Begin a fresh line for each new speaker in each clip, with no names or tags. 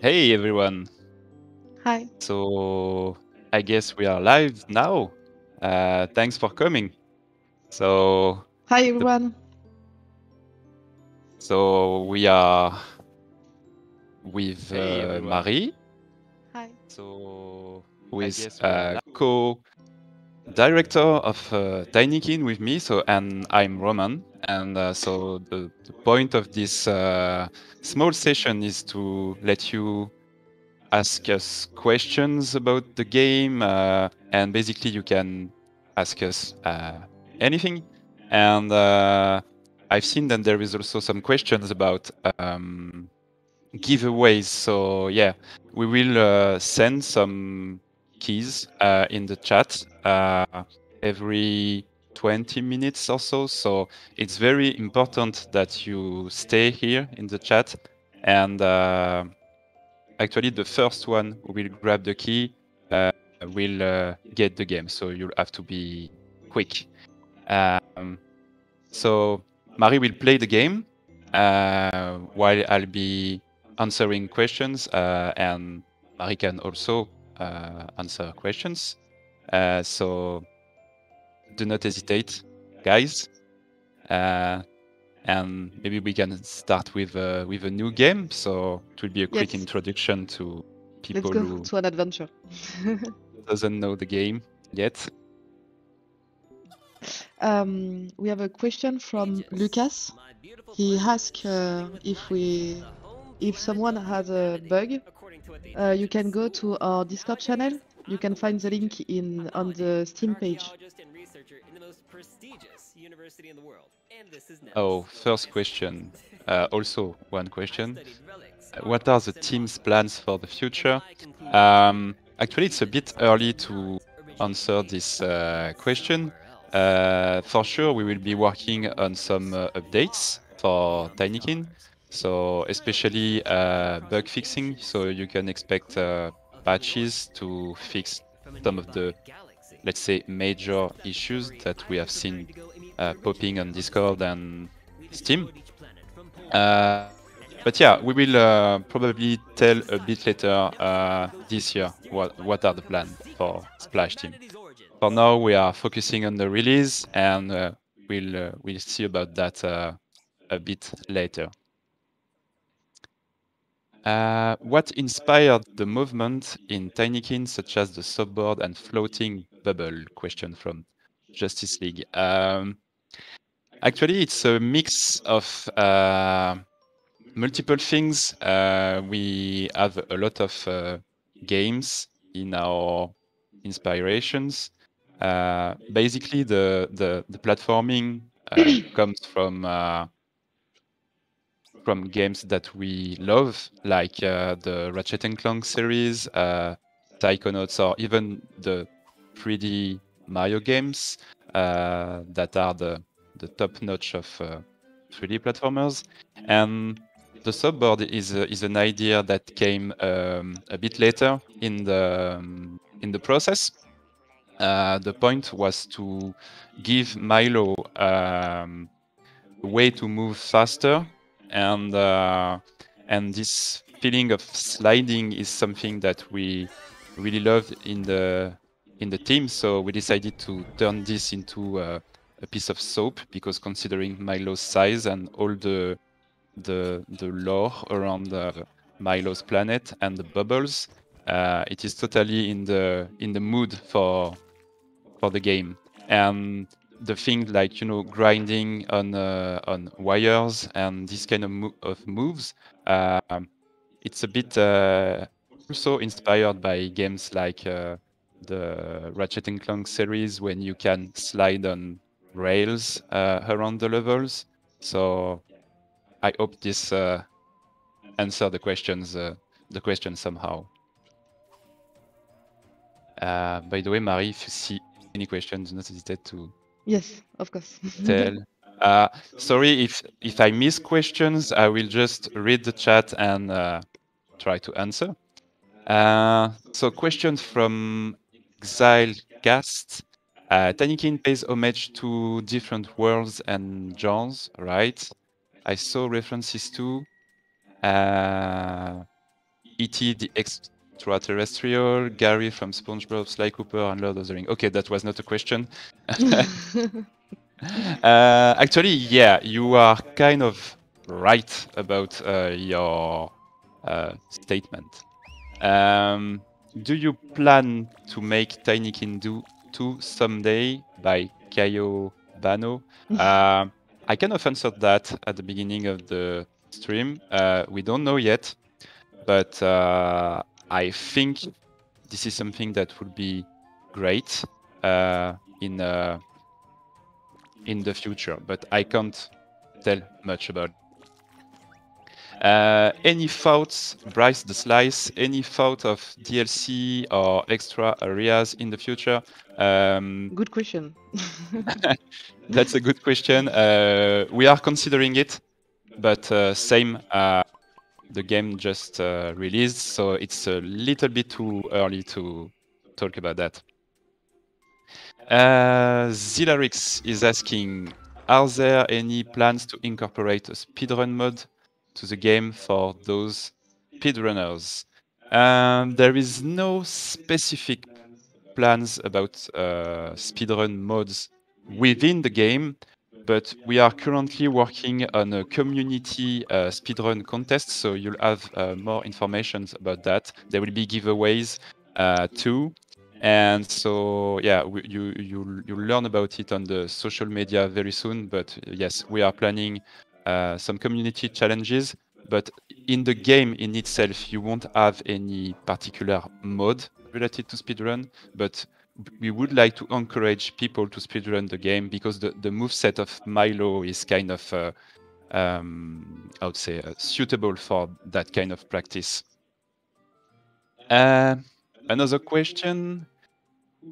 Hey everyone.
Hi.
So I guess we are live now. Uh, thanks for coming. So
Hi everyone.
so we are with uh,
everyone.
Marie.
Hi.
So
I
who is
guess we are
uh, co-director of uh, Tinykin with me. So and I'm Romain. And uh, so the, the point of this uh, small session is to let you ask us questions about the game, uh, and basically you can ask us uh, anything. And uh, I've seen that there is also some questions about um, giveaways. So yeah, we will uh, send some keys in the chat every 20 minutes or so. So it's very important that you stay here in the chat and. Uh, actually the first one who will grab the key uh, will uh, get the game. So you'll have to be quick. Um, so Marie will play the game uh, while I'll be answering questions, uh, and Marie can also uh, answer questions. So do not hesitate, guys. Uh, and maybe we can start with uh, with a new game. So it will be a quick
Yes.
introduction to people
Let's go
who
to an adventure.
doesn't know the game yet.
um, we have a question from Lucas. He asked uh, if we, if someone has a bug, uh, you can go to our Discord channel. You can find the link in on the Steam page.
Oh, first question. Uh, also one question. Uh, What are the team's plans for the future? Um, actually, it's a bit early to answer this uh, question. Uh, for sure, we will be working on some uh, updates for Tinykin. So especially uh, bug fixing. So you can expect uh, patches to fix some of the, let's say, major issues that we have seen uh, popping on Discord and Steam. Uh, but yeah, we will uh, probably tell a bit later uh, this year what what are the plans for Splash Team. For now, we are focusing on the release, and uh, we'll uh, we'll see about that a bit later. Uh, what inspired the movement in Tinykin, such as the soapboard and floating bubble? Question from Justice League. Um, actually, it's a mix of uh, multiple things. Uh, we have a lot of uh, games in our inspirations. Uh, basically, the the, the platforming uh, comes from uh, from games that we love, like uh, the Ratchet and Clank series, uh, Psychonauts, or even the 3D Mario games uh, that are the the top notch of uh, 3D platformers. And the soapboard is a, is an idea that came um, a bit later in the um, in the process. Uh, the point was to give Milo um, a way to move faster, and uh, and this feeling of sliding is something that we really love in the in the team. So we decided to turn this into uh, a piece of soap because considering Milo's size and all the the the lore around uh, Milo's planet and the bubbles, uh, it is totally in the in the mood for for the game. And the thing like you know grinding on uh, on wires and this kind of mo- of moves, um, it's a bit uh, also inspired by games like uh, the Ratchet and Clank series when you can slide on rails uh, around the levels. So I hope this uh, answer the questions uh, the question somehow. Uh, by the way, Marie, if you see any questions, do not hesitate to
Yes, of course.
tell. Uh, sorry if if I miss questions, I will just read the chat and uh, try to answer. Uh, so, question from Exilcast. Uh, Tinykin pays homage to different worlds and genres, right? I saw references to. Uh, E.T. the Extraterrestrial, Gary from SpongeBob, Sly Cooper, and Lord of the Rings. Okay, that was not a question. uh, actually, yeah, you are kind of right about uh, your uh, statement. Um, do you plan to make Tinykin do 2 someday by Kayo Bano? uh, I kind of answered that at the beginning of the stream. Uh, we don't know yet, but uh, I think this is something that would be great uh, in uh, in the future. But I can't tell much about. Uh, any thoughts, Bryce the Slice? Any thought of DLC or extra areas in the future? Um,
good question.
that's a good question. Uh, we are considering it, but uh, same. Uh, the game just uh, released, so it's a little bit too early to talk about that. Uh, Xylarix is asking, are there any plans to incorporate a speedrun mode to the game for those speedrunners? Um, there is no specific plans about uh, speedrun modes within the game, but we are currently working on a community uh, speedrun contest, so you'll have uh, more information about that. There will be giveaways uh, too. And so, yeah, we, you you you learn about it on the social media very soon. But yes, we are planning uh, some community challenges. But in the game in itself, you won't have any particular mode related to speedrun. But we would like to encourage people to speedrun the game because the, the move set of Milo is kind of, uh, um, I would say, uh, suitable for that kind of practice. Uh, another question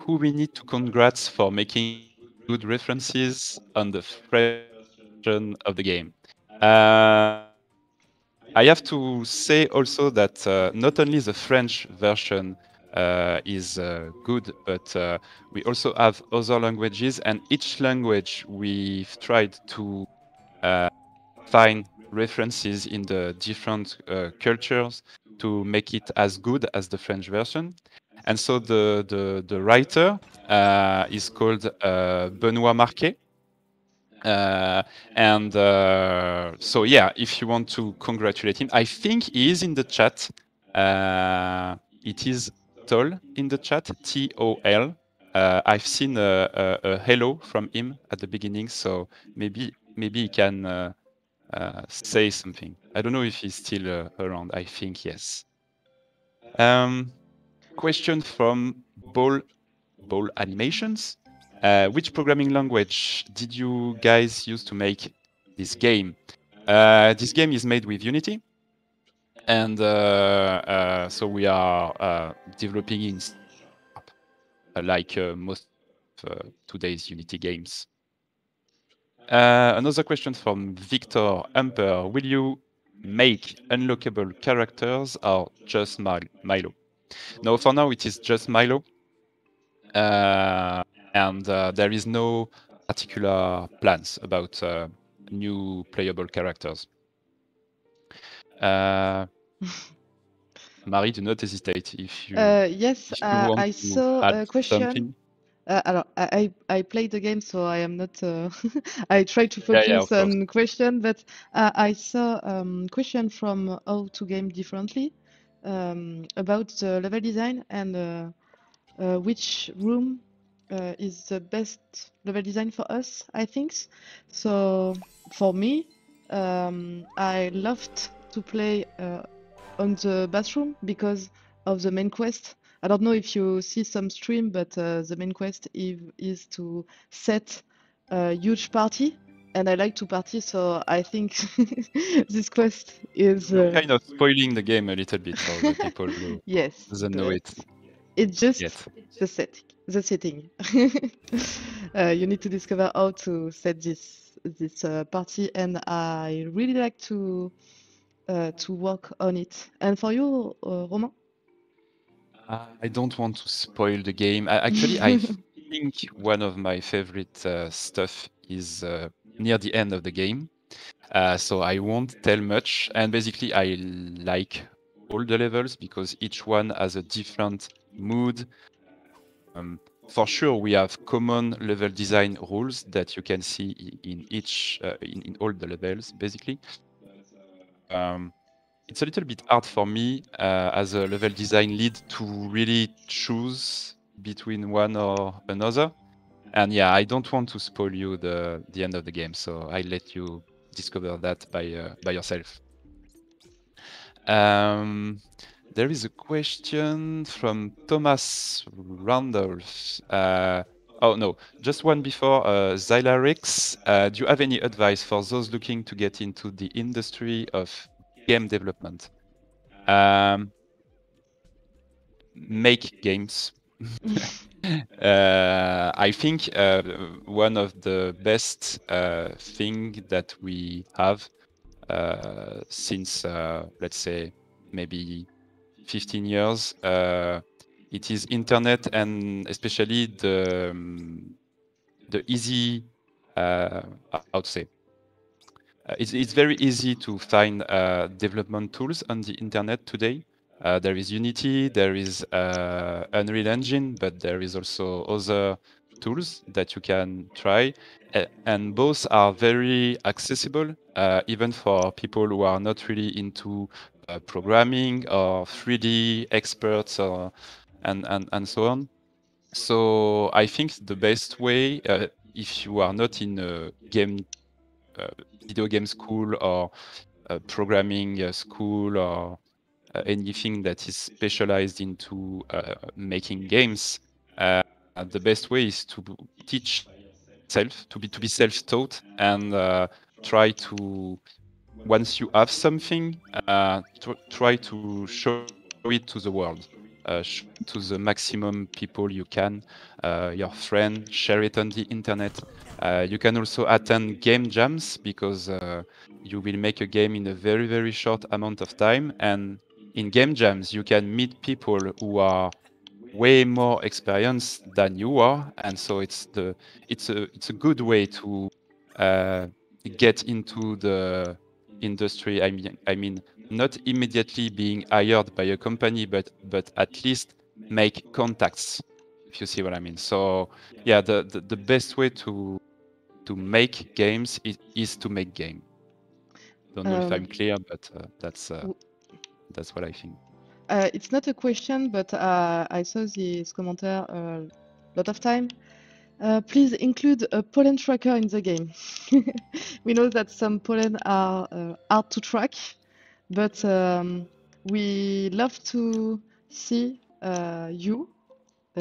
who we need to congrats for making good references on the version of the game. Uh, I have to say also that uh, not only the French version uh, is uh, good, but uh, we also have other languages, and each language we've tried to uh, find references in the different cultures to make it as good as the French version. And so the the, the writer is called Benoit Marquet. Uh, and uh, so yeah if you want to congratulate him i think he is in the chat. Uh, it is tol in the chat t-o-l i've seen a, a, a, hello from him at the beginning so maybe maybe he can say something. I don't know if he's still around. I think yes. Um, question from ball ball animations uh, which programming language did you guys use to make this game? Uh, this game is made with Unity, and uh, uh so we are uh, developing in uh, like most today's Unity games. another question from Victor Amper: Will you make unlockable characters or just Milo? No, for now it is just Milo. Uh, and uh, there is no particular plans about uh, new playable characters. Uh, Marie, do not hesitate if you.
Uh, yes, if you uh, I saw a question. Uh, alors, I, I played the game, so I am not. Uh, I try to focus yeah, yeah, on question, but uh, I saw um, question from how to game differently um, about the level design and uh, uh, which room uh, is the best level design for us, I think. So for me, um, I loved to play uh, on the bathroom because of the main quest. I don't know if you see some stream, but uh, the main quest is, is to set a huge party and I like to party, so I think this quest is
uh... kind of spoiling the game a little bit for the people who
yes,
doesn't know it.
It's just Yet. the setting. The setting. uh, you need to discover how to set this this uh, party, and I really like to uh, to work on it. And for you, uh, Romain?
I don't want to spoil the game. I, actually, I think one of my favorite uh, stuff is uh, near the end of the game. so I won't tell much. And basically, I like all the levels because each one has a different mood. Um, for sure, we have common level design rules that you can see in each uh, in, in all the levels, basically. Um, it's a little bit hard for me uh, as a level design lead to really choose between one or another. And yeah, I don't want to spoil you the the end of the game, so I let you discover that by uh, by yourself. Um, there is a question from Thomas Randolph. Uh, oh no, just one before. Uh, Xylarix, uh, do you have any advice for those looking to get into the industry of game development? Um, make games. uh, I think uh, one of the best uh, thing that we have since, uh, let's say, maybe 15 years, uh, it is internet and especially the um, the easy I would say uh, it's, it's very easy to find uh, development tools on the internet today. Uh, there is Unity, there is Unreal Engine, but there is also other tools that you can try. and both are very accessible, even for people who are not really into programming or 3D experts or, and, and, and so on. So I think the best way, uh, if you are not in a game uh, video game school or programming uh, school or uh, anything that is specialized into making games, the best way is to teach self, to be to be self-taught and try to once you have something, uh, try to show it to the world, uh, to the maximum people you can, uh, your friend, share it on the internet, uh, you can also attend game jams because uh, you will make a game in a very, very short amount of time. And in game jams, you can meet people who are way more experienced than you are. And so it's the it's a it's a good way to uh, get into the industry. I mean, I mean, not immediately being hired by a company, but but at least make contacts if you see what I mean. So yeah, the, the, the best way to to make games is, is to make game. Don't know um, if I'm clear, but uh, that's uh, that's what I think.
Uh, it's not a question, but uh, I saw this commentaire a uh, lot of time. Uh, please include a pollen tracker in the game. we know that some pollen are hard to track, but um, we love to see you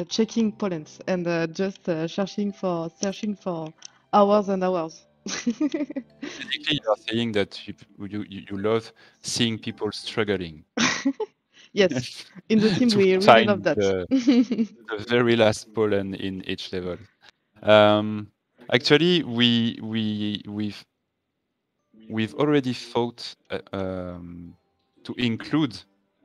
checking pollens and just searching for searching for hours and hours.
Basically, you are saying that you, you, you love seeing people struggling.
yes, in the team we really love that.
The, the, very last pollen in each level. Um, actually, we we we've we've already thought uh, um, to include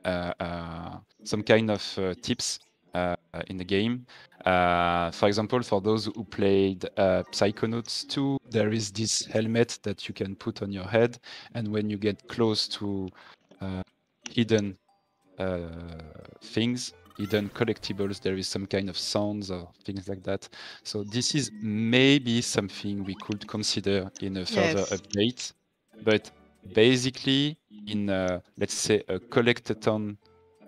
uh, uh, some kind of uh, tips uh, in the game. Uh, for example, for those who played uh, Psychonauts 2, there is this helmet that you can put on your head, and when you get close to hidden things, hidden collectibles, there is some kind of sounds or things like that. So this is maybe something we could consider in a further yes. update. But basically, in a, let's say a collectathon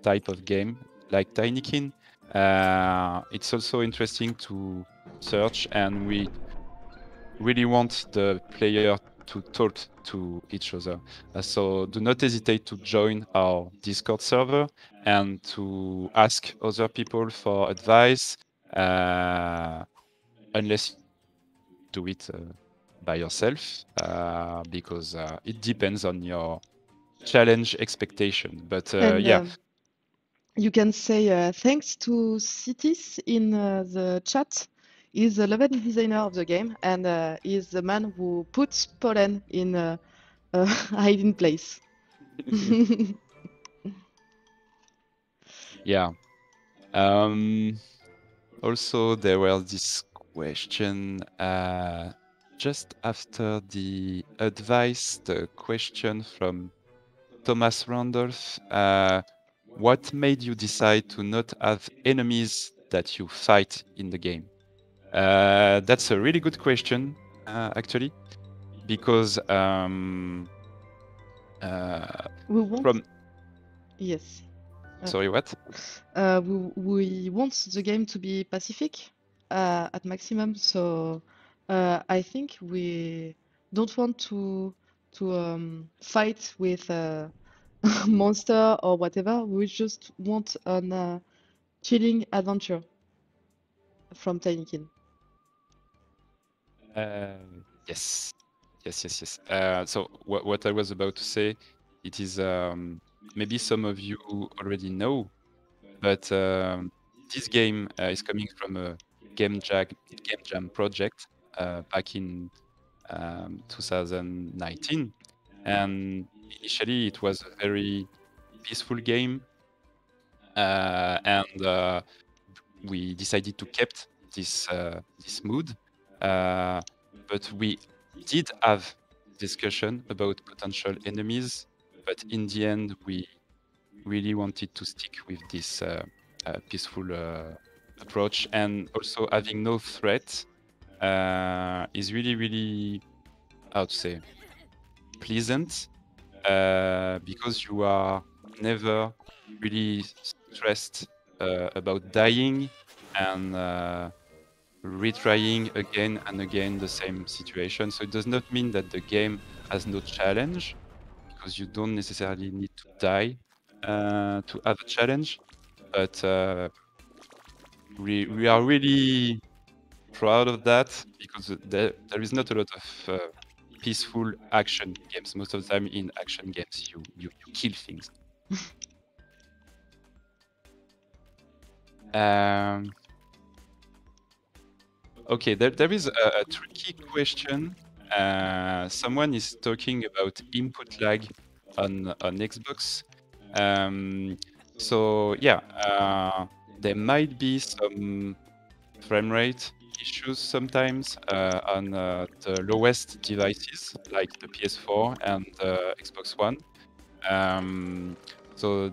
type of game like Tinykin, uh, it's also interesting to search, and we really want the player to talk to each other. Uh, so do not hesitate to join our Discord server and to ask other people for advice, uh, unless you do it uh, by yourself, uh, because uh, it depends on your challenge expectation. But and, yeah. Um
you can say uh, thanks to Cities in uh, the chat. He's the level designer of the game and uh, is the man who puts pollen in a hiding place.
yeah. Um, also, there was this question uh, just after the advice, the question from Thomas Randolph. Uh, what made you decide to not have enemies that you fight in the game? Uh, that's a really good question, uh, actually, because um, uh,
We want.
from
Yes. Uh,
sorry, what?
Uh, we, we want the game to be Pacific uh, at maximum, so uh, I think we don't want to to um, fight with a monster or whatever. We just want an uh, chilling adventure from Tinykin.
Yes, yes, yes, yes. Uh, so what what I was about to say, it is um, maybe some of you already know, but um, this game uh, is coming from a game jam game jam project uh, back in um, 2019, and initially it was a very peaceful game, uh, and uh, we decided to keep this uh, this mood. Uh, but we did have discussion about potential enemies, but in the end, we really wanted to stick with this uh, uh, peaceful uh, approach, and also having no threat uh, is really, really, how to say, pleasant, because you are never really stressed about dying and retrying again and again the same situation. So it does not mean that the game has no challenge, because you don't necessarily need to die uh, to have a challenge. But uh, we, we are really proud of that because there, there is not a lot of uh, peaceful action games. Most of the time in action games, you, you, you kill things. um, Okay, there, there is a, a tricky question. Uh, someone is talking about input lag on on Xbox. Um, so yeah, uh, there might be some frame rate issues sometimes uh, on uh, the lowest devices like the PS4 and Xbox One. Um, so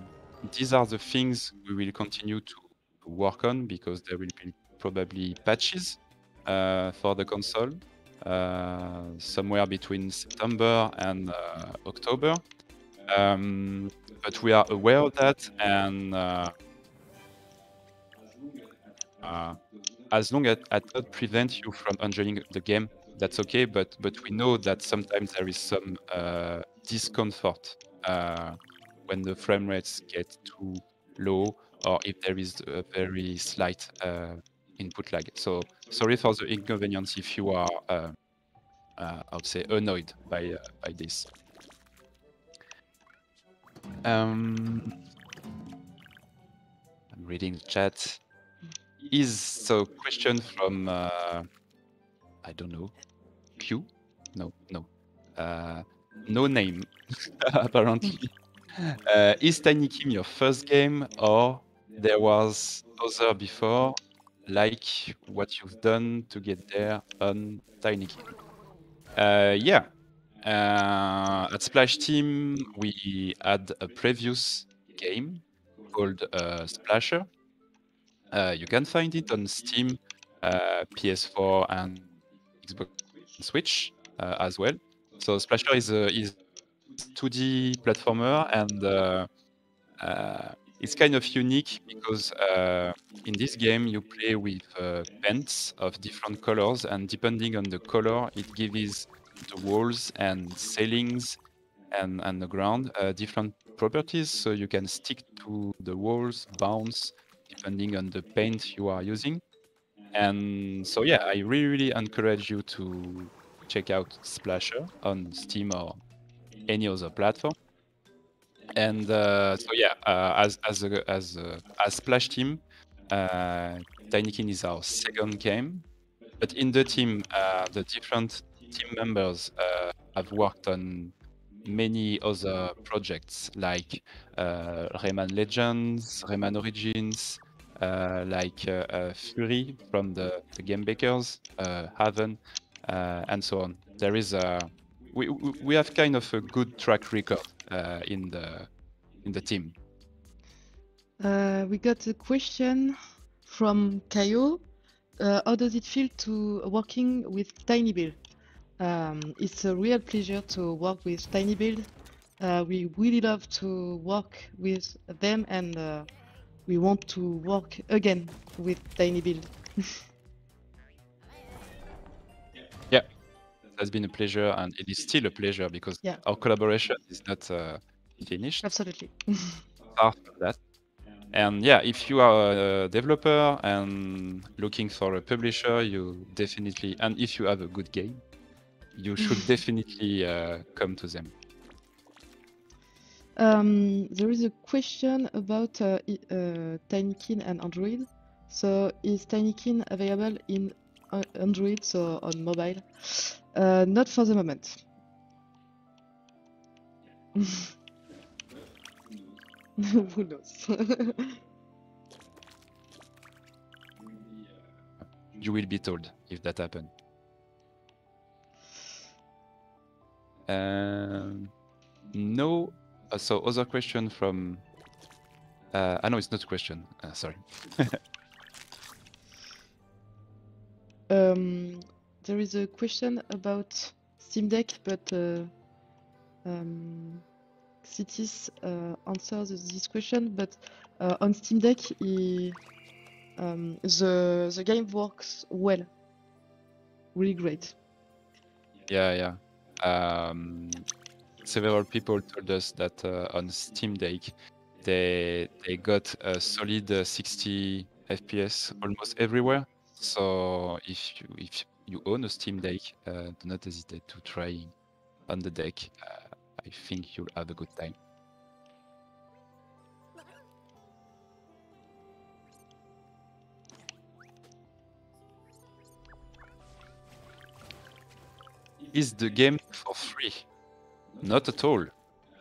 these are the things we will continue to work on because there will be probably patches for the console uh, somewhere between September and uh, October. Um, but we are aware of that, and uh, uh, as long as it not prevent you from enjoying the game, that's okay. But but we know that sometimes there is some uh, discomfort uh, when the frame rates get too low, or if there is a very slight uh, input lag. So sorry for the inconvenience if you are, uh, uh, I would say, annoyed by uh, by this. Um, I'm reading the chat. Is so question from uh, I don't know Q? No, no, uh, no name apparently. Uh, is Tinykin your first game or there was other before like what you've done to get there on Tiny? Uh, yeah, uh, at Splash Team we had a previous game called uh, Splasher. Uh, you can find it on Steam, uh, PS4, and Xbox Switch uh, as well. So Splasher is a is 2D platformer, and uh, uh, it's kind of unique because uh, in this game you play with uh, pens of different colors, and depending on the color, it gives the walls and ceilings and, and the ground uh, different properties. So you can stick to the walls, bounce, depending on the paint you are using. And so yeah, I really, really encourage you to check out Splasher on Steam or any other platform. And uh, so yeah, uh, as as a, as a, as Splash Team, uh, Tinykin is our second game. But in the team, uh, the different team members have worked on many other projects like uh, Rayman Legends, Rayman Origins, uh, like uh, Furi from the, the Game Bakers, Haven, and so on. There is a we, we have kind of a good track record in the in the team.
Uh, we got a question from Kayo. Uh, how does it feel to working with tinyBuild? Um, it's a real pleasure to work with tinyBuild. Uh, we really love to work with them and uh, we want to work again with tinyBuild.
has been a pleasure and it is still a pleasure because
yeah.
our collaboration is not uh, finished.
Absolutely.
Far from that. And yeah, if you are a developer and looking for a publisher, you definitely, and if you have a good game, you should definitely uh, come to them.
Um, there is a question about uh, uh, Tinykin and Android. So is Tinykin available in uh, Android, so on mobile? Uh, not for the moment. Who knows?
you will be told if that happens. Um, no. Uh, so other question from. Uh, I know it's not a question. Uh, sorry.
um, there is a question about Steam Deck, but uh, um, Citis uh, answers this question. But uh, on Steam Deck, he, um, the the game works well, really great.
Yeah, yeah. Um, several people told us that uh, on Steam Deck they they got a solid uh, 60 FPS almost everywhere. So if you if you own a Steam Deck, uh, do not hesitate to try on the deck. Uh, I think you'll have a good time. Is the game for free? Not at all.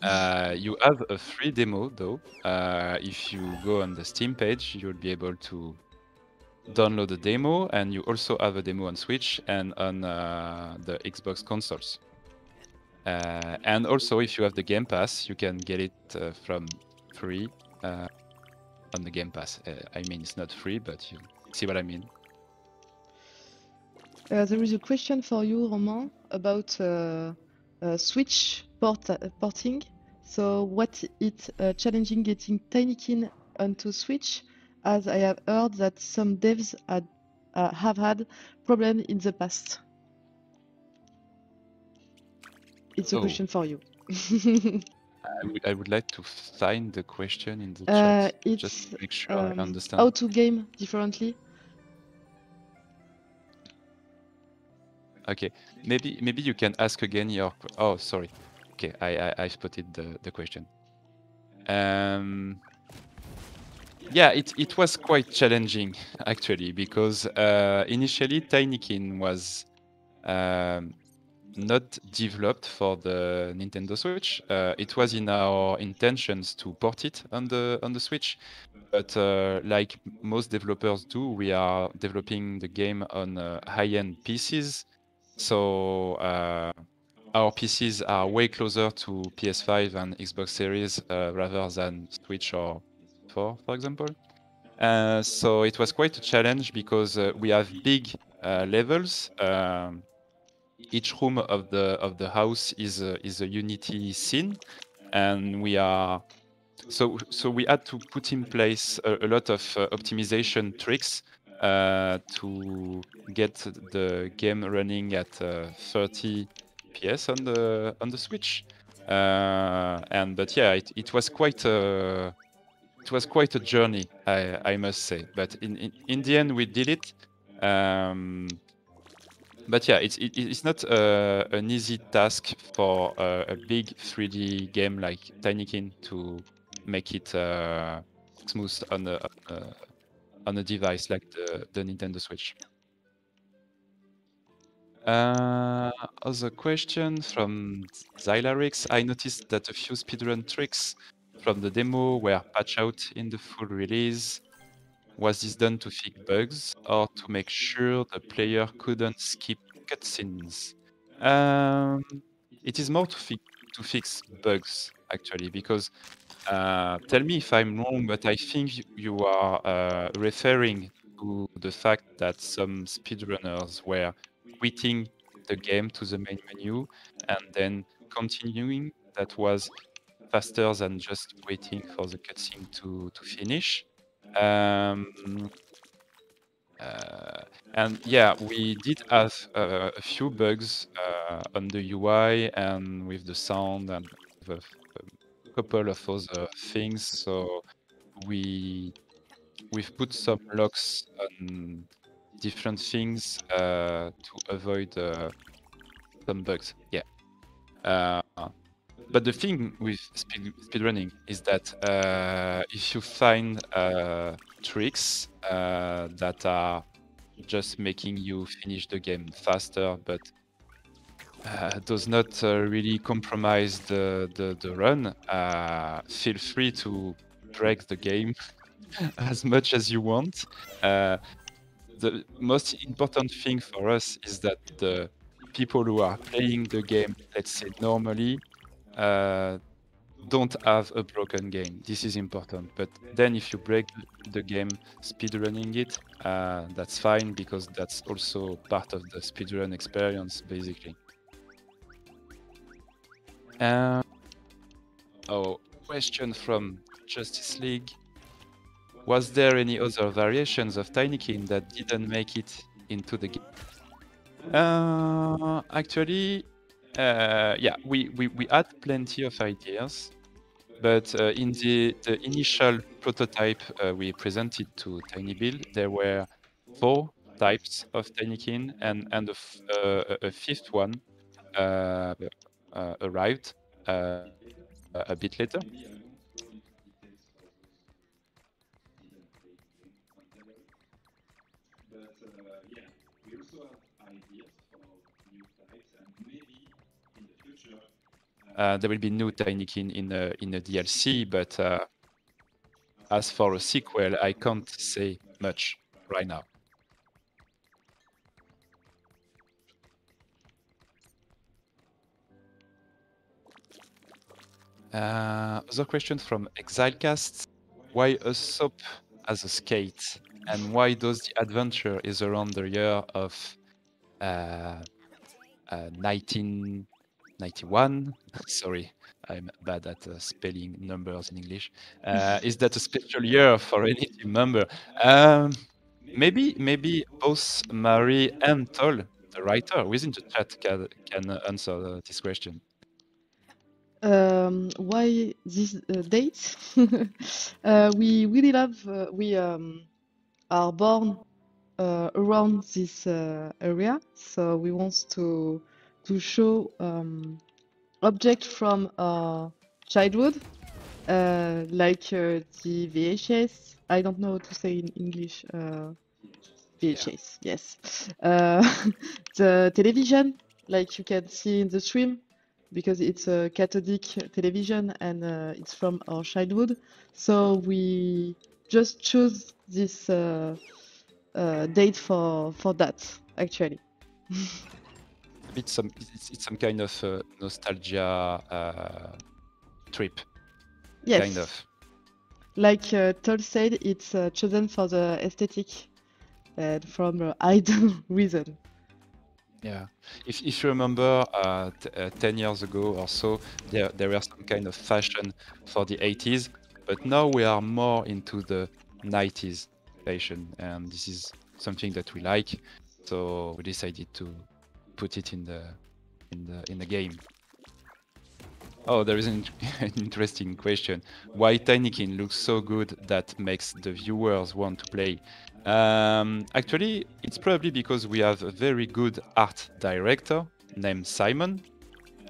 Uh, you have a free demo though. Uh, if you go on the Steam page, you'll be able to download the demo, and you also have a demo on Switch and on uh, the Xbox consoles. Uh, and also, if you have the Game Pass, you can get it uh, from free uh, on the Game Pass. I mean, it's not free, but you see what I mean.
there is a question for you, Romain, about Switch port porting. So, what it challenging getting Tinykin onto Switch? As I have heard that some devs had, uh, have had problems in the past. It's a oh. question for you.
I, would, I would like to find the question in the uh, chat just to make sure um, I understand.
How to game differently?
Okay, maybe maybe you can ask again your. Oh, sorry. Okay, I I, I spotted the the question. Um, yeah, it, it was quite challenging actually because uh, initially Tinykin was um, not developed for the Nintendo Switch. Uh, it was in our intentions to port it on the on the Switch, but uh, like most developers do, we are developing the game on uh, high-end PCs. So uh, our PCs are way closer to PS5 and Xbox Series uh, rather than Switch or 4, for example. Uh, so it was quite a challenge because uh, we have big uh, levels. Um, each room of the of the house is a, is a Unity scene, and we are so so we had to put in place a, a lot of uh, optimization tricks uh, to get the game running at 30 PS on the on the Switch. and but yeah, it, it was quite a it was quite a journey, I, I must say. But in, in, in the end, we did it. Um, but yeah, it's it, it's not uh, an easy task for uh, a big 3D game like Tinykin to make it uh, smooth on a on a device like the, the Nintendo Switch. Uh, other question from Xylarix. I noticed that a few speedrun tricks from the demo were patched out in the full release. Was this done to fix bugs or to make sure the player couldn't skip cutscenes? Um, it is more to fix to fix bugs actually because uh, tell me if I'm wrong, but I think you are uh, referring to the fact that some speedrunners were quitting the game to the main menu and then continuing. That was faster than just waiting for the cutscene to, to finish. Um, uh, and yeah, we did have uh, a few bugs uh, on the UI and with the sound and the a couple of other things. So we we've put some locks on different things uh, to avoid uh, some bugs. Yeah. But the thing with speed speedrunning is that uh, if you find uh, tricks uh, that are just making you finish the game faster, but uh, does not uh, really compromise the, the, the run, uh, feel free to break the game as much as you want. The most important thing for us is that the people who are playing the game, let's say normally, uh, don't have a broken game. This is important. But then if you break the game speedrunning it, uh, that's fine because that's also part of the speedrun experience, basically. Uh, oh, question from Justice League. Was there any other variations of Tinykin that didn't make it into the game? Uh, actually, uh, yeah, we, we, we had plenty of ideas, but uh, in the, the initial prototype uh, we presented to tinyBuild, there were four types of Tinykin, and, and a, uh, fifth one uh, uh, arrived a bit later. There will be new Tinykin in a, in a DLC, but uh, as for a sequel, I can't say much right now. Uh, other question from Exilecast. Why a soap as a skate? And why does the adventure is around the year of uh, uh, 1991? Sorry, I'm bad at uh, spelling numbers in English. Uh, is that a special year for any team member? Um, maybe, maybe both Marie and Toll, the writer, within the chat, can, can answer this question.
Um, why this uh, date? uh, we really love, uh, we um, are born uh, around this uh, area, so we want to to show um, object from our childhood, uh, like the VHS. I don't know how to say in English. VHS, yes. the television, like you can see in the stream, because it's a Cathodic television and uh, it's from our childhood. So we just choose this uh, uh, date for for that actually.
it's some it's, it's, some kind of uh, nostalgia uh, trip.
Yes.
Kind of.
Like uh, Tol said, it's chosen for the aesthetic and from uh, idol reason.
Yeah, if, if you remember, uh, uh, 10 years ago or so, there, there were some kind of fashion for the 80s, but now we are more into the 90s fashion, and this is something that we like, so we decided to put it in the in the in the game. Oh, there is an, an interesting question. Why Tinykin looks so good that makes the viewers want to play? Um, actually, it's probably because we have a very good art director named Simon.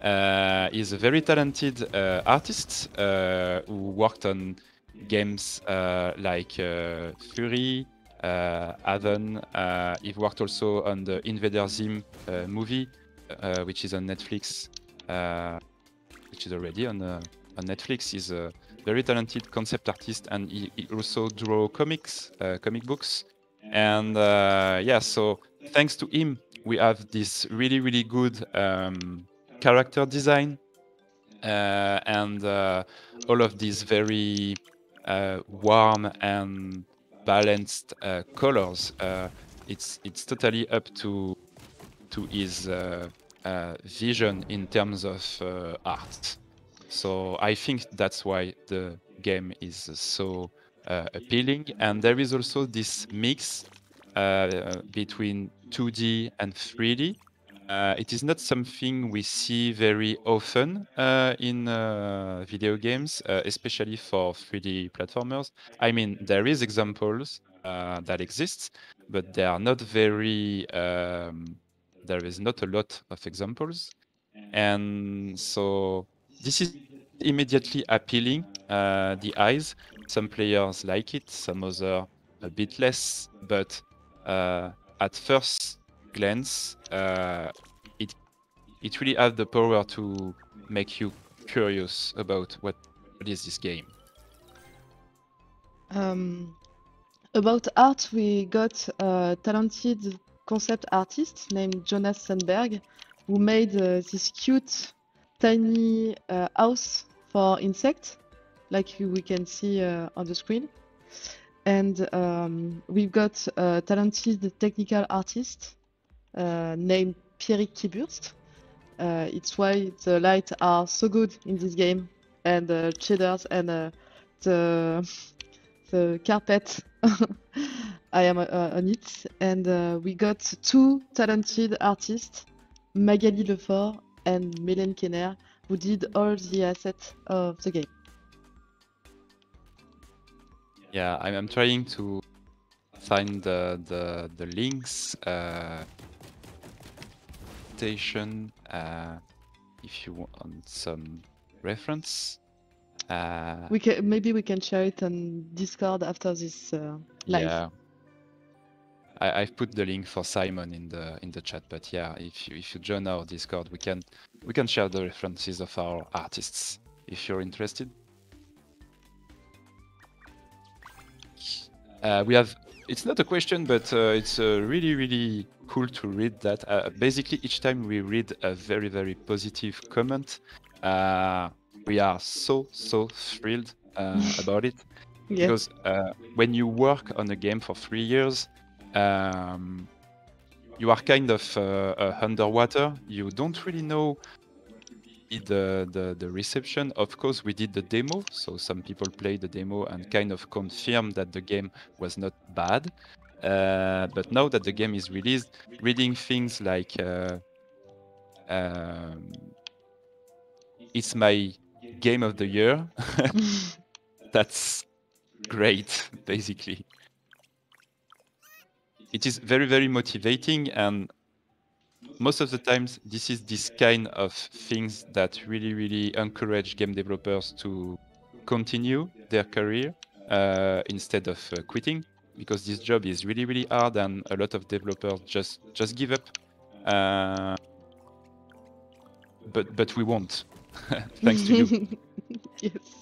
Uh, he's a very talented uh, artist uh, who worked on games uh, like uh, Furi, uh, he worked also on the Invader Zim movie, which is on Netflix, which is already on, on Netflix. He's a very talented concept artist, and he, he also draw comics, uh, comic books, and uh, yeah. So thanks to him, we have this really really good um, character design, uh, and uh, all of these very uh, warm and balanced uh, colors. Uh, it's it's totally up to to his uh, vision in terms of art. So I think that's why the game is so appealing. And there is also this mix between 2D and 3D. Uh, it is not something we see very often uh, in uh, video games, uh, especially for 3D platformers. I mean, there is examples uh, that exist, but they are not very. Um, there is not a lot of examples, and so this is immediately appealing the eyes. Some players like it, some other a bit less, but at first glance, uh, it it really has the power to make you curious about what, what is this game.
Um, about art, we got a talented concept artist named Jonas Sandberg, who made uh, this cute, tiny uh, house for insects, like we can see uh, on the screen. And um, we've got a talented technical artist named Pierrick Kiburst. Uh, it's why the lights are so good in this game, and the shaders and uh, the the carpet. I am on it, and we got two talented artists, Magali Lefort and Mélène Kenner, who did all the assets of the game.
Yeah, I'm, trying to find the the, the links. Uh, uh, if you want some reference. Uh,
we can maybe we can share it on Discord after this uh, live. Yeah.
I, have put the link for Simon in the in the chat, but yeah, if you if you join our Discord, we can we can share the references of our artists if you're interested. Uh, we have it's not a question, but uh, it's uh, really really cool to read that. Uh, basically, each time we read a very, very positive comment, uh, we are so, so thrilled uh, about it. Yeah. Because uh, when you work on a game for three years, um, you are kind of uh, underwater. You don't really know the, the, the reception. Of course, we did the demo, so some people played the demo and kind of confirmed that the game was not bad. Uh, but now that the game is released, reading things like uh, um, it's my game of the year, that's great, basically. It is very, very motivating, and most of the times, this is this kind of things that really, really encourage game developers to continue their career uh, instead of uh, quitting because this job is really really hard and a lot of developers just just give up. Uh, but but we won't. Thanks to you. Yes.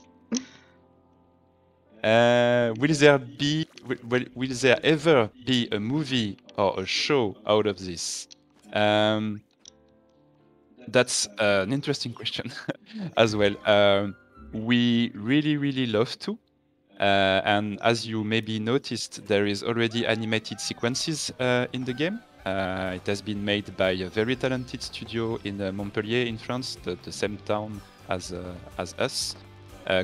Uh, will there be will, will there ever be a movie or a show out of this? Um, that's uh, an interesting question as well. Um, we really really love to uh, and as you maybe noticed, there is already animated sequences uh, in the game. Uh, it has been made by a very talented studio in Montpellier in France, the, the same town as, as us,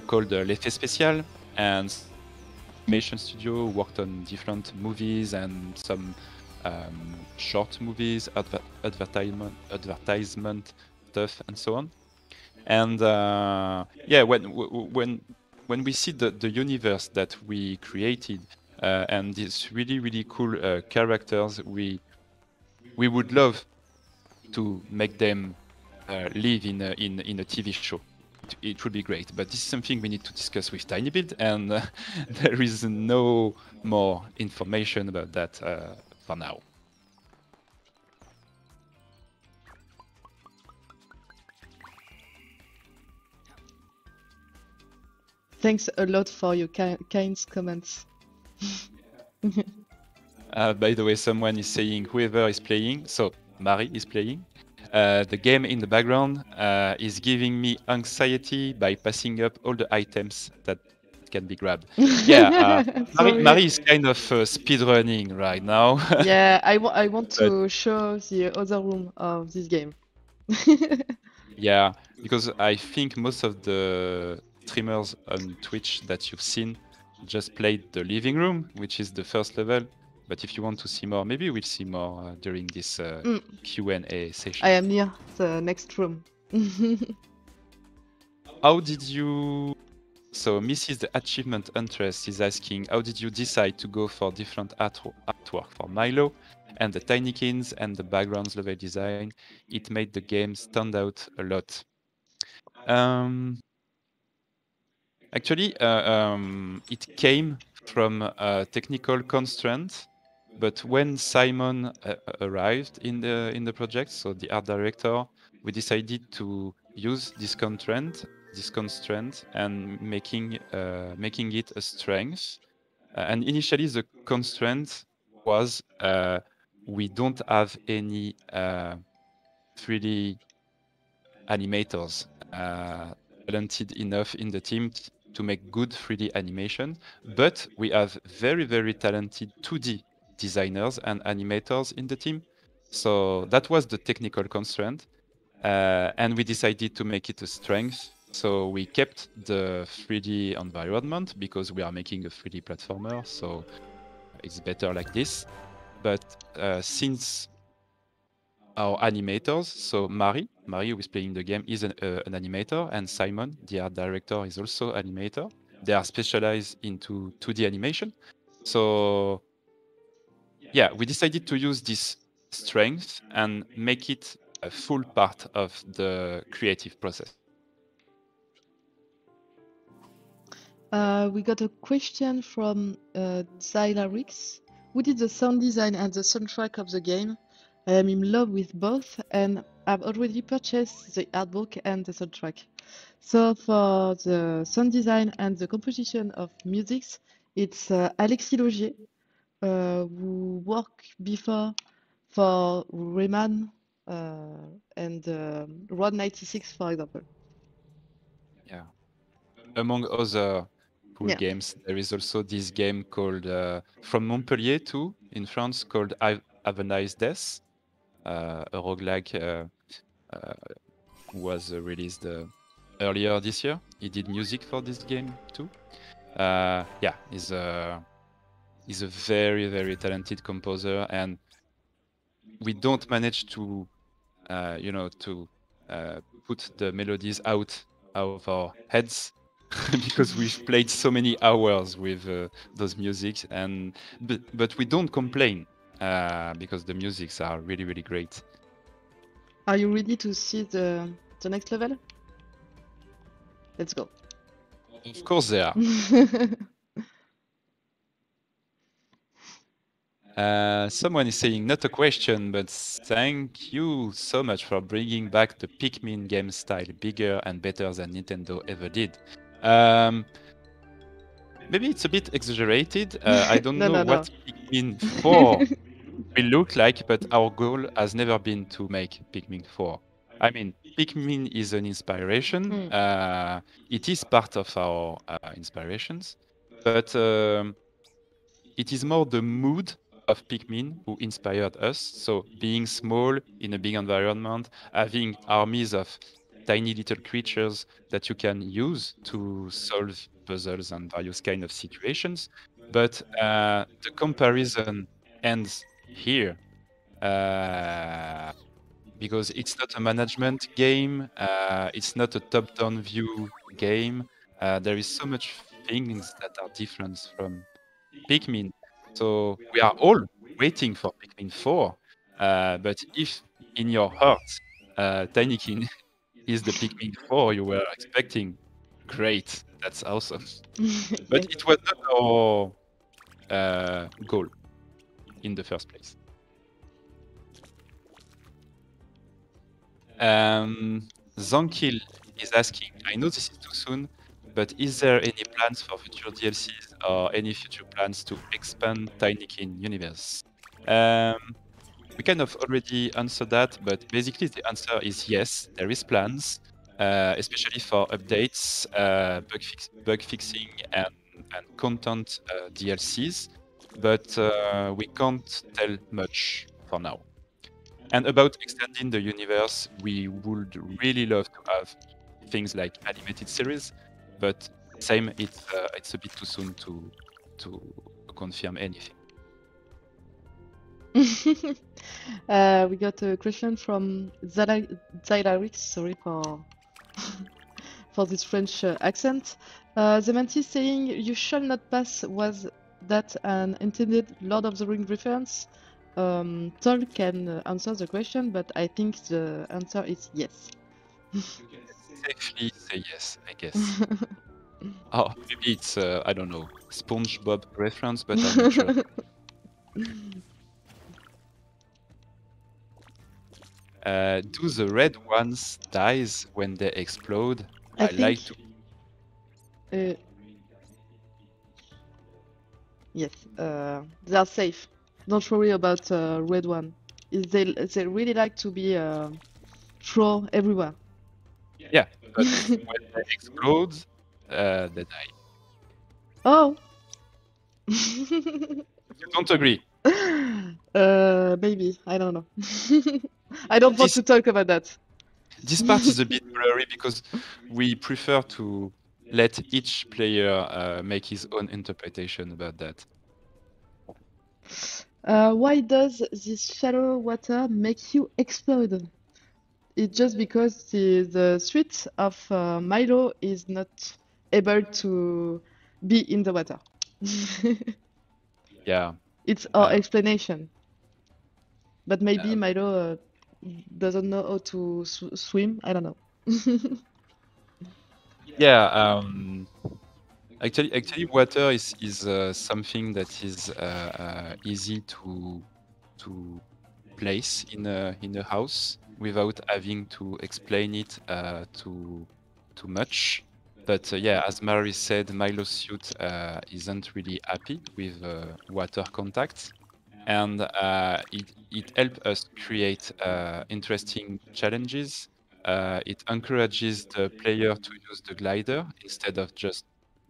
called L'Effet Spécial. And animation studio worked on different movies and some um, short movies, adver advertisement, advertisement stuff, and so on. And uh, yeah, when when when we see the, the universe that we created uh, and these really really cool uh, characters, we we would love to make them uh, live in a, in in a TV show. It, it, would be great, but this is something we need to discuss with tinyBuild, and there is no more information about that uh, for now.
Thanks a lot for your ki kind comments.
uh, by the way, someone is saying whoever is playing, so Marie is playing, uh, the game in the background uh, is giving me anxiety by passing up all the items that can be grabbed. Yeah, uh, Marie, Marie is kind of uh, speedrunning right now.
yeah, I, I want
But-
to show the other room of this game.
yeah, because I think most of the streamers on Twitch that you've seen just played the living room, which is the first level. But if you want to see more, maybe we'll see more uh, during this uh,
Mm.
Q&A session.
I am near the next room.
How did you? So Mrs. the Achievement Interest is asking, how did you decide to go for different art- artwork for Milo and the Tinykins and the backgrounds level design? It made the game stand out a lot. Um, actually, uh, um, it came from a technical constraint, but when Simon uh, arrived in the in the project, so the art director, we decided to use this constraint this constraint and making uh, making it a strength. Uh, and initially, the constraint was uh, we don't have any uh, 3D animators uh, talented enough in the team to make good 3D animation, but we have very very talented 2D designers and animators in the team. So that was the technical constraint, uh, and we decided to make it a strength so we kept the 3D environment because we are making a 3D platformer, so it's better like this. But uh, since our animators, so Mari, Mari who is playing the game, is an, uh, an animator, and Simon, the art director, is also animator. They are specialized into 2D animation. So yeah, we decided to use this strength and make it a full part of the creative process.
Uh, we got a question from uh, Xylarix. Who did the sound design and the soundtrack of the game? I am in love with both and I've already purchased the art book and the soundtrack. So for the sound design and the composition of musics, it's uh, Alexis Laugier, uh, who worked before for Rayman uh, and uh, Road 96, for example. Yeah.
Among other cool
Yeah.
games, there is also this game called uh, from Montpellier too in France called I Have a Nice Death, a roguelike uh, uh, was uh, released uh, earlier this year. He did music for this game too. Uh, yeah, he's a he's a very very talented composer, and we don't manage to uh, you know to uh, put the melodies out of our heads because we've played so many hours with uh, those musics and but we don't complain uh, because the musics are really really great.
Are you ready to see the, the next level? Let's go.
of course they are. Uh, someone is saying not a question but thank you so much for bringing back the pikmin game style bigger and better than nintendo ever did. Um, maybe it's a bit exaggerated. Uh, i don't
No,
know
no,
what pikmin 4 will look like, but our goal has never been to make Pikmin 4. I mean, Pikmin is an inspiration.
Mm.
Uh, it is part of our uh, inspirations, but um, it is more the mood of Pikmin who inspired us. So being small in a big environment, having armies of tiny little creatures that you can use to solve puzzles and various kind of situations. But uh, the comparison ends here uh, because it's not a management game uh, it's not a top-down view game. Uh, there is so much things that are different from pikmin. So we are all waiting for pikmin 4 uh, but if in your heart uh, tinykin is the pikmin 4 you were expecting great that's awesome. But it was not our uh, goal in the first place. Um, Zonkil is asking, I know this is too soon, but is there any plans for future DLCs or any future plans to expand Tinykin universe? Um, we kind of already answered that, but basically the answer is yes, there is plans, uh, especially for updates, uh, bug, fix bug fixing, and, and content uh, DLCs, but uh, we can't tell much for now. And about extending the universe, we would really love to have things like animated series, but same, it's uh, it's a bit too soon to to confirm anything.
uh, we got a question from Xylarix, sorry for for this French uh, accent. Uh, Zemanti saying, you shall not pass was that an intended Lord of the Ring reference? Um, Tol can uh, answer the question, but I think the answer is yes.
Safely say yes, I guess. oh, maybe it's, uh, I don't know, SpongeBob reference, but I'm not sure. Uh, do the red ones dies when they explode?
I,
I like to.
Uh, yes, uh, they are safe. Don't worry about uh, red one. They they really like to be uh, throw everywhere.
Yeah, but when they explode, uh, they die.
Oh.
You don't agree?
uh, maybe I don't know. I don't want
This-
to talk about that.
This part is a bit blurry because we prefer to let each player uh, make his own interpretation about that.
Uh, why does this shallow water make you explode? It's just because the, the suit of uh, Milo is not able to be in the water.
Yeah,
It's our explanation. But maybe
Um,
Milo uh, doesn't know how to sw swim. I don't know.
yeah. Um, actually, actually, water is is uh, something that is uh, uh, easy to to place in a in a house without having to explain it uh, too too much. But uh, yeah, as Mary said, Milo's suit uh, isn't really happy with water contact, and it it helps us create interesting challenges. Uh, it encourages the player to use the glider instead of just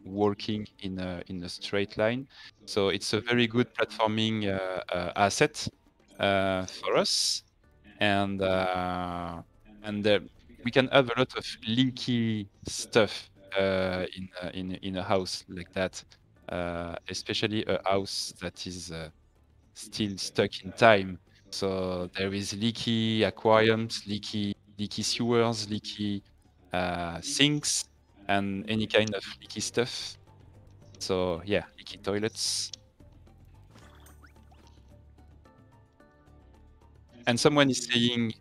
walking in a in a straight line. So it's a very good platforming uh, uh, asset uh, for us, and uh, and uh, we can have a lot of leaky stuff in in in a house like that, especially a house that is still stuck in time. So there is leaky aquariums, leaky leaky sewers, leaky uh, sinks, and any kind of leaky stuff. So yeah, leaky toilets. And someone is saying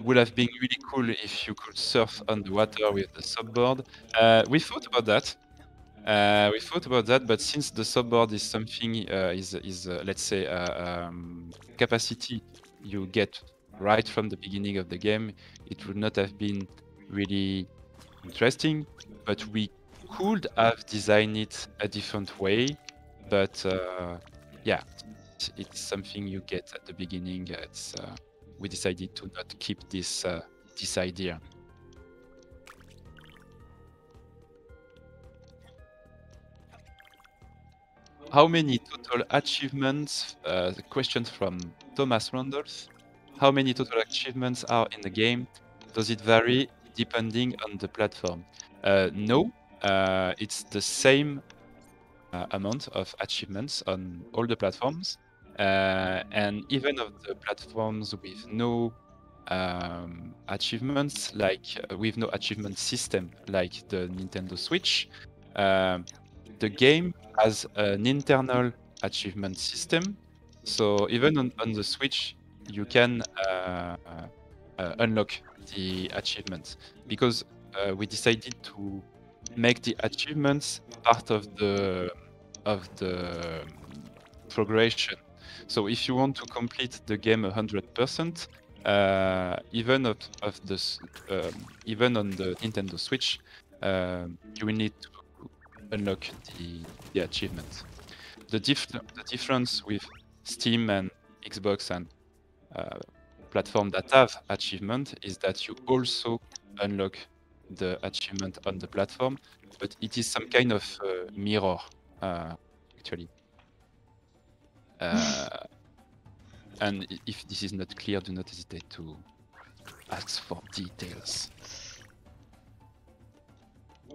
would have been really cool if you could surf on the water with the soapboard. Uh, we thought about that. Uh, we thought about that, but since the soapboard is something uh, is is uh, let's say uh, um, capacity you get right from the beginning of the game, it would not have been really interesting. But we could have designed it a different way. But uh, yeah, it's- something you get at the beginning. It's uh, we decided to not keep this uh, this idea. How many total achievements? Uh, the question from Thomas Randolph. How many total achievements are in the game? Does it vary depending on the platform? Uh, no, uh, it's the same uh, amount of achievements on all the platforms. Uh, and even of the platforms with no um, achievements, like uh, with no achievement system, like the Nintendo Switch, um, the game has an internal achievement system. So even on, on the Switch, you can uh, uh, unlock the achievements because uh, we decided to make the achievements part of the of the progression. So if you want to complete the game 100%, uh, even of, of this, um, even on the Nintendo Switch, um, you will need to unlock the, the achievement. The, dif- the difference with Steam and Xbox and uh, platforms that have achievement is that you also unlock the achievement on the platform, but it is some kind of uh, mirror uh, actually. And if this is not clear, do not hesitate to ask for details.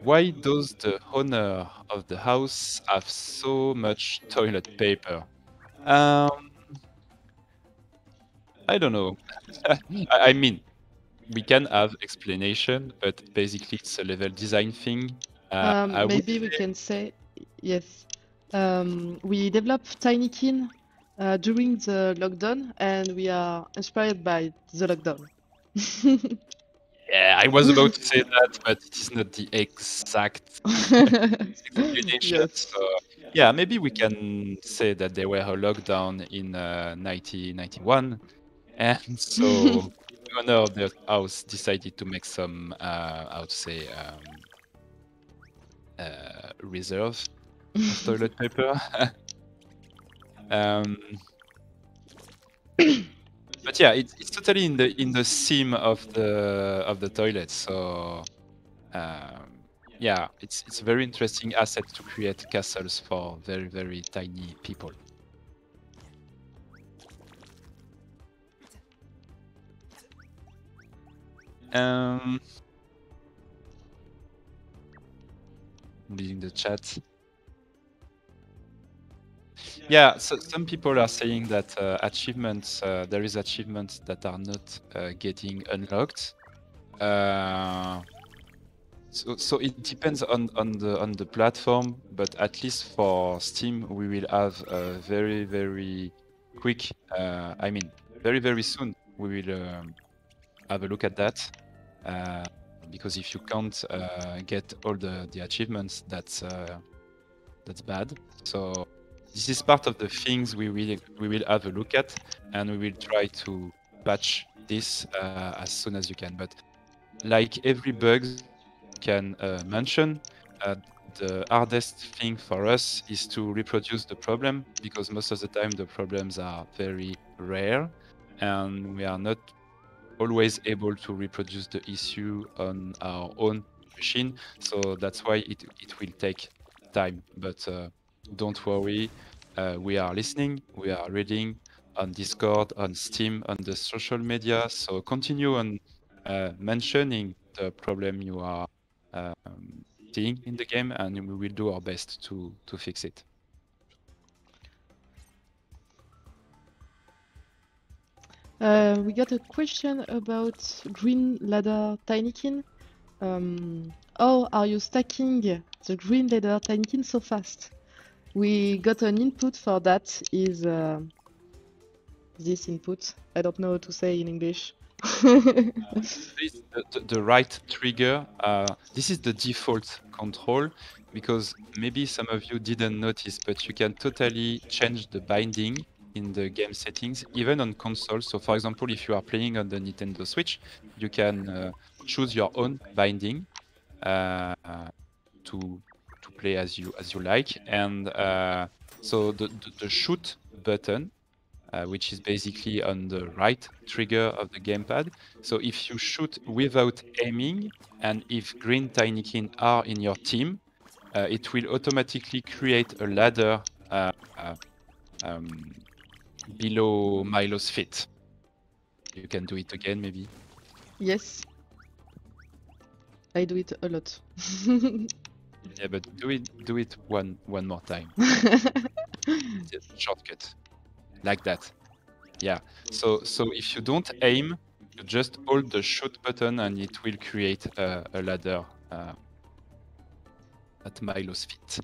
Why does the owner of the house have so much toilet paper? Um, I don't know. I mean, we can have explanation, but basically it's a level design thing.
Uh, um, maybe we can say yes. Um, we developed Tinykin uh, during the lockdown, and we are inspired by the lockdown.
yeah, I was about to say that, but it is not the exact explanation. Yes. So, yeah, maybe we can say that there were a lockdown in uh, 1991, and so the owner of the house decided to make some, uh, how to say, um, uh, reserve of toilet paper. um, but yeah, it, it's totally in the in the theme of the of the toilet. So um, yeah, it's it's a very interesting asset to create castles for very very tiny people. Um, reading the chat. Yeah, so some people are saying that uh, achievements, uh, there is achievements that are not uh, getting unlocked. Uh, so, so it depends on, on the on the platform, but at least for Steam, we will have a very very quick. Uh, I mean, very very soon we will um, have a look at that. Uh, because if you can't get all the the achievements, that's that's bad. So this is part of the things we will we will have a look at, and we will try to patch this uh, as soon as you can. But like every bug can uh, mention, uh, the hardest thing for us is to reproduce the problem because most of the time the problems are very rare, and we are not always able to reproduce the issue on our own machine. So that's why it it will take time, but uh, don't worry. Uh, we are listening, we are reading on Discord, on Steam, on the social media. So continue on uh, mentioning the problem you are um, seeing in the game, and we will do our best to to fix it.
Uh, we got a question about Green Ladder Tinykin. Um, how are you stacking the Green Ladder Tinykin so fast? we got an input for that is uh, this input. I don't know how to say in English.
the, the, the, right trigger. Uh, this is the default control because maybe some of you didn't notice, but you can totally change the binding in the game settings, even on console. So, for example, if you are playing on the Nintendo Switch, you can uh, choose your own binding uh, to play as you as you like. And uh, so the, the, the shoot button, uh, which is basically on the right trigger of the gamepad. So if you shoot without aiming, and if green tinykin are in your team, uh, it will automatically create a ladder uh, um, below Milo's feet. You can do it again, maybe.
Yes, I do it a lot.
Yeah, but do it do it one one more time. shortcut. Like that. Yeah. So so if you don't aim, you just hold the shoot button and it will create a, a ladder uh, at Milo's feet.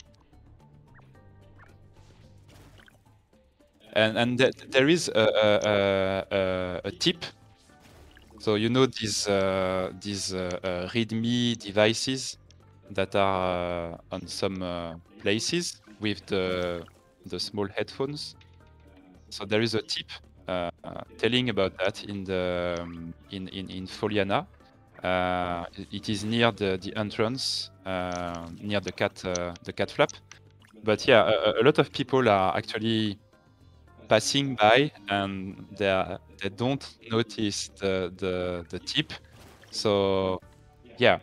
And and th there is a, a, a, a, tip. So you know these uh, these uh, uh README devices that are uh, on some uh, places with the the small headphones. So there is a tip telling about that in the um, in, in in Foliana. it is near the the entrance, near the cat the cat flap. But yeah, a lot of people are actually passing by and they are, they don't notice the, the the tip. So yeah.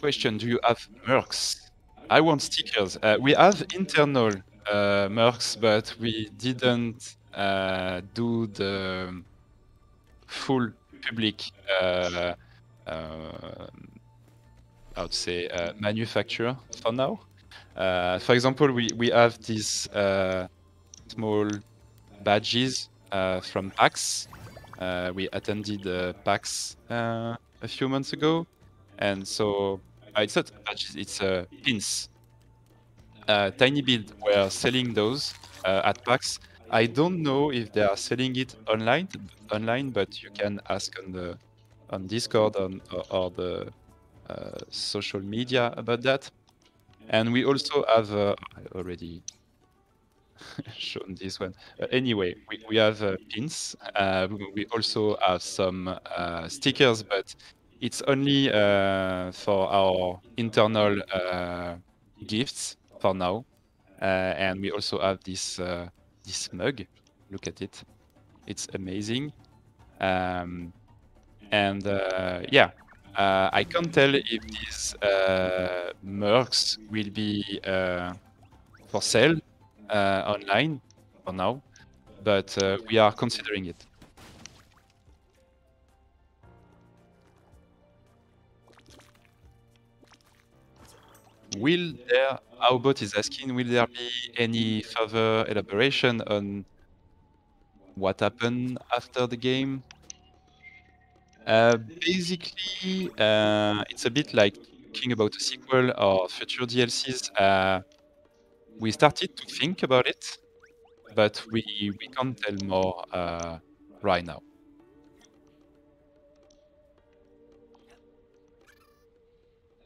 Question: Do you have mercs? I want stickers. Uh, we have internal uh, mercs, but we didn't uh, do the full public uh, uh, how to say uh, manufacture for now. Uh, for example, we, we have these uh, small badges uh, from PAX. Uh, we attended PAX a few months ago, and so it's not badges; it's pins. tinyBuild were selling those at PAX. I don't know if they are selling it online, online, but you can ask on the on Discord on, or, or the social media about that. And we also have uh, I already shown this one. Uh, anyway, we, we have uh, pins. Uh, we- also have some uh, stickers, but it's only uh, for our internal uh, gifts for now. Uh, and we also have this uh, this mug. Look at it; it's amazing. Um, and uh, yeah, uh, I can't tell if these uh, mercs will be uh, for sale uh, online for now, but uh, we are considering it. Will there, Aubot is asking, will there be any further elaboration on what happened after the game? Uh, basically, uh, it's a bit like talking about a sequel or future DLCs. Uh, we started to think about it, but we, we can't tell more uh, right now.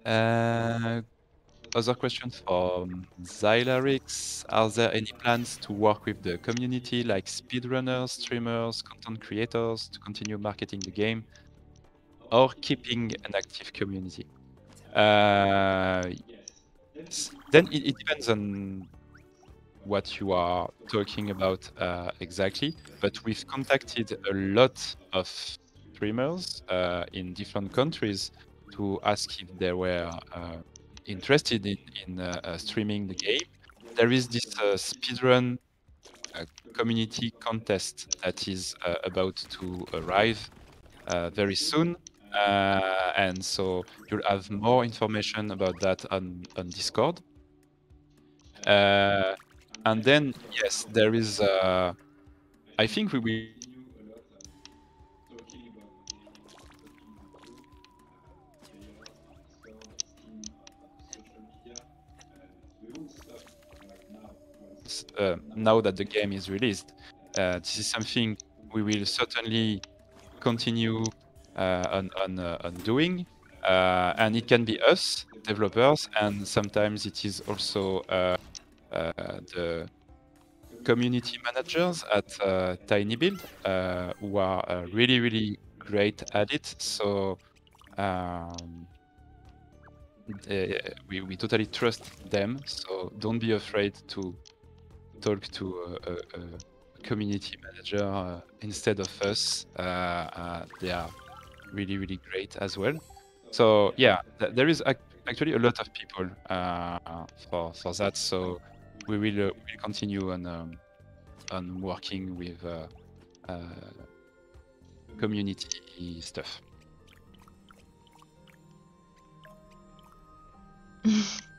Uh, other questions from Xylarix. Are there any plans to work with the community like speedrunners, streamers, content creators to continue marketing the game or keeping an active community? Uh, then it, it depends on what you are talking about uh, exactly, but we've contacted a lot of streamers uh, in different countries to ask if they were uh, interested in, in uh, uh, streaming the game. There is this uh, speedrun uh, community contest that is uh, about to arrive uh, very soon. Uh, and so you'll have more information about that on, on Discord. Uh, and then, yes, there is. Uh, I think we will uh, now that the game is released. Uh, this is something we will certainly continue on on, uh, on doing, uh, and it can be us developers, and sometimes it is also uh, uh, the community managers at uh, tinyBuild uh, who are uh, really really great at it. So. Um, they, we, we totally trust them, so don't be afraid to talk to a, a, a community manager uh, instead of us. Uh, uh, they are really, really great as well. So yeah, th- there is ac- actually a lot of people uh, for for that. So we will uh, will continue on um, on working with uh, uh, community stuff.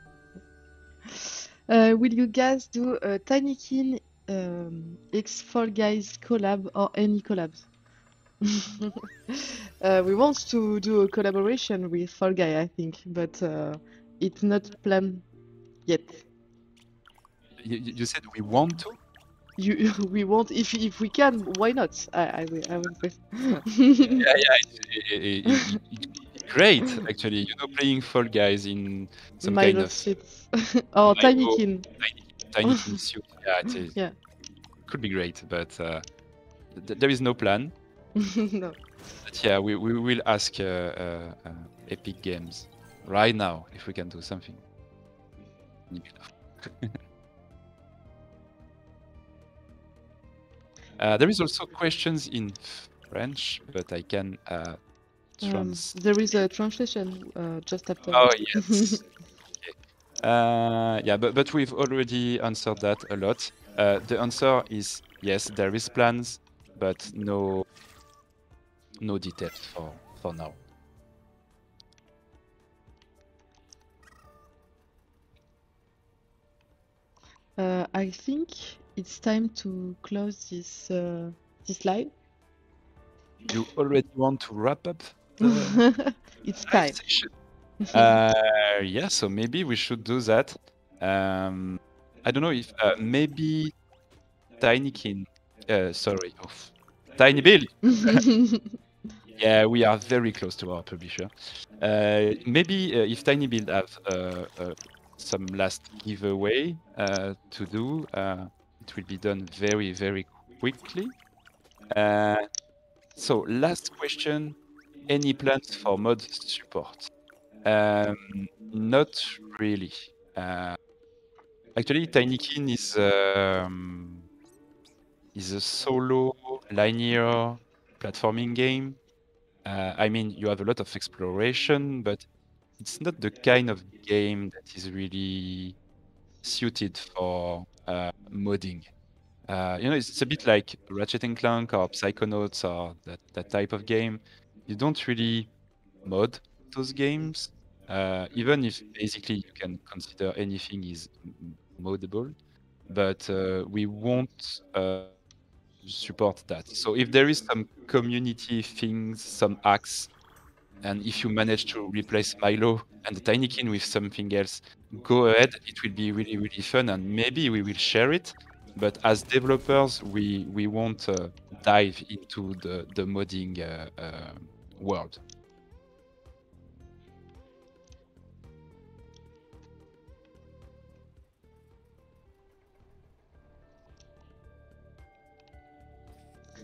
Uh, will you guys do a Tinykin um, X Fall Guys collab or any collabs? uh, we want to do a collaboration with Fall Guy, I think, but uh, it's not planned yet.
You, you said we want to.
You, we want if if we can, why not? I I will I will
yeah, yeah, it's, it, it, it, great actually. You know, playing Fall Guys in some
My
kind of
shits. or
Lego
Tinykin.
tiny, tiny suit. Yeah, it is,
Yeah.
could be great, but uh, th- there is no plan.
no.
But yeah, we, we will ask uh, uh, uh, Epic Games right now if we can do something. uh, there is also questions in French, but I can uh,
Um, there is a translation uh, just after.
oh yes. okay. Uh, yeah, but but we've already answered that a lot. Uh, the answer is yes. There is plans, but no no details for for now.
Uh, I think it's time to close this uh, this live.
You already want to wrap up
it's time.
Uh, yeah, so maybe we should do that. Um, I don't know if uh, maybe Tinykin, uh, sorry, of Tiny Bill. Yeah, we are very close to our publisher. Uh, maybe uh, if tinyBuild has uh, uh, some last giveaway uh, to do, uh, it will be done very, very quickly. Uh, so, last question: Any plans for mod support? Um, not really. Uh, actually, Tinykin is um, is a solo linear platforming game. Uh, I mean, you have a lot of exploration, but it's not the kind of game that is really suited for uh, modding. Uh, you know, it's, it's a bit like Ratchet and Clank or Psychonauts or that, that type of game. You don't really mod those games, uh, even if basically you can consider anything is moddable. But uh, we won't uh, support that. So if there is some community things, some hacks, and if you manage to replace Milo and the Tinykin with something else, go ahead. It will be really, really fun, and maybe we will share it. But as developers, we we won't uh, dive into the the modding uh, uh, world.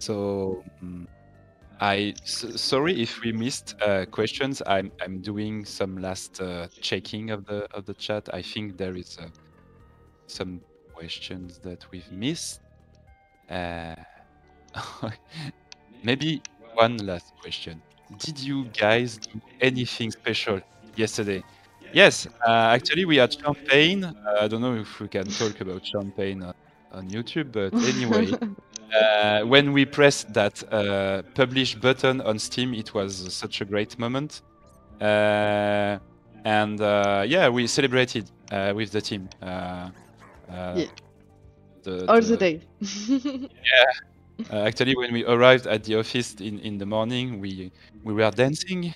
So I I s- sorry if we missed uh, questions. I'm I'm doing some last uh, checking of the of the chat. I think there is uh, some questions that we've missed. Uh, maybe one last question. Did you guys do anything special yesterday? Yes, uh, actually we had champagne. Uh, I don't know if we can talk about champagne on, on YouTube, but anyway, uh, when we pressed that uh, publish button on Steam, it was such a great moment. Uh, and uh, yeah, we celebrated uh, with the team. Uh, uh,
Yeah.
the-
All
the-
the day.
uh, actually, when we arrived at the office in, in the morning, we we were dancing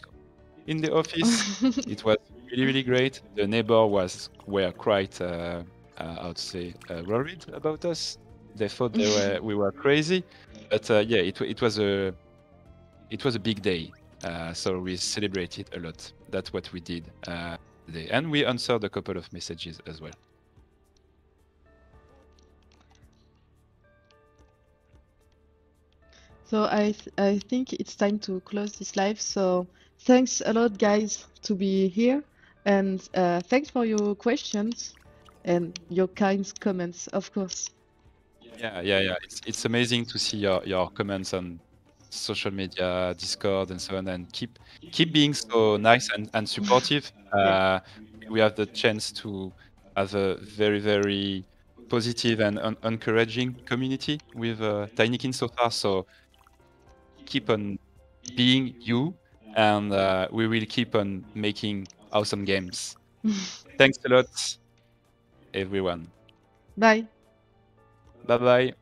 in the office. it was really really great. The neighbor was were quite uh, uh, I would say uh, worried about us. They thought they were we were crazy, but uh, yeah, it it was a it was a big day. Uh, so we celebrated a lot. That's what we did uh, today, and we answered a couple of messages as well.
So I th I think it's time to close this live. So thanks a lot, guys, to be here, and uh, thanks for your questions and your kind comments, of course.
Yeah, yeah, yeah. It's it's amazing to see your, your comments on social media, Discord, and so on, and keep keep being so nice and, and supportive. Uh, we have the chance to have a very very positive and un- encouraging community with uh, Tinykin so far. So keep on being you, and uh, we will keep on making awesome games. Thanks a lot, everyone.
Bye.
Bye bye.